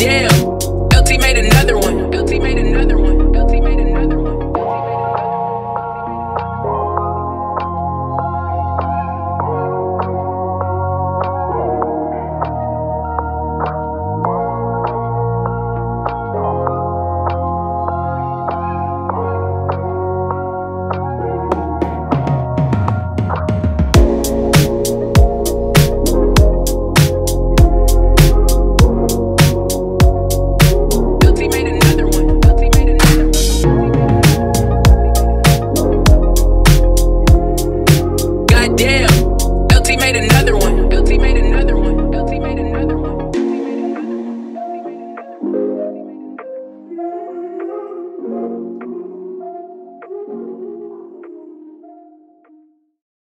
Damn. Damn.